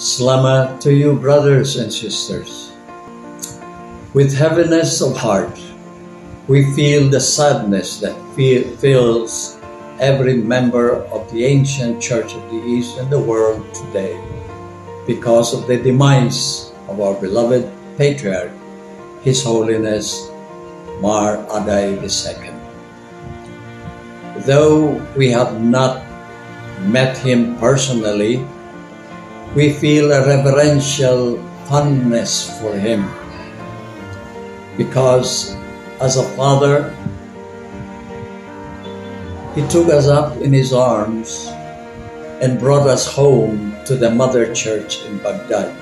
Slama to you, brothers and sisters. With heaviness of heart, we feel the sadness that fills every member of the ancient Church of the East and the world today because of the demise of our beloved patriarch, His Holiness Mar Addai II. Though we have not met him personally, we feel a reverential fondness for him because as a father, he took us up in his arms and brought us home to the mother church in Baghdad.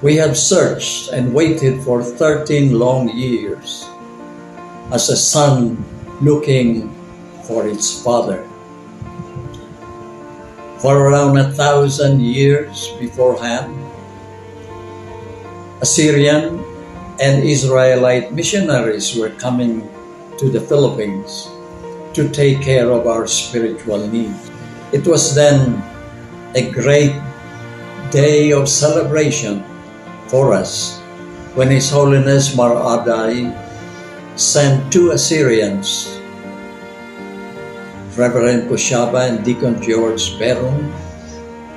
We have searched and waited for 13 long years as a son looking for its father. For around a thousand years beforehand, Assyrian and Israelite missionaries were coming to the Philippines to take care of our spiritual needs. It was then a great day of celebration for us when His Holiness Mar Addai sent two Assyrians, Reverend Khoshaba and Deacon George Berum,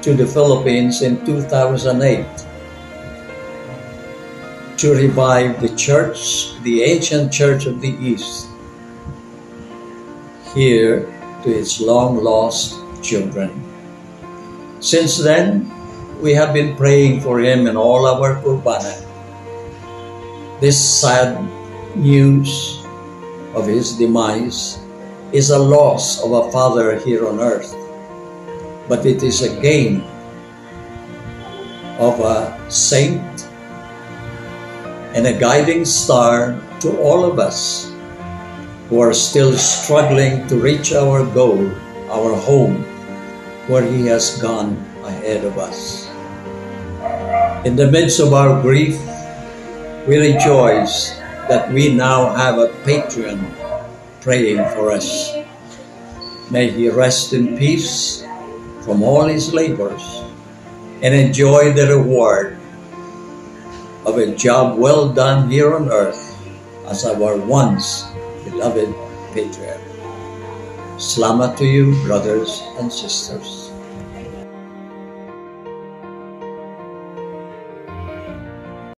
to the Philippines in 2008 to revive the church, the ancient church of the East, here to its long lost children. Since then, we have been praying for him in all our kurbana. This sad news of his demise is a loss of a father here on earth, but it is a gain of a saint and a guiding star to all of us who are still struggling to reach our goal, our home, where He has gone ahead of us. In the midst of our grief, we rejoice that we now have a patron praying for us. May he rest in peace from all his labors and enjoy the reward of a job well done here on earth as our once beloved patriarch. Salamat to you, brothers and sisters.